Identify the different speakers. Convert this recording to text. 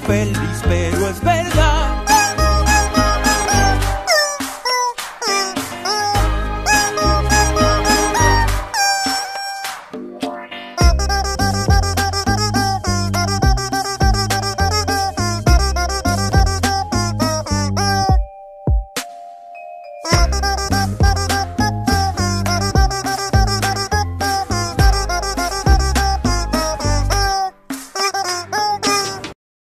Speaker 1: feliz, pero es verdad.